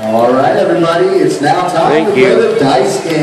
All right, everybody, it's now time Thank to play the dice game.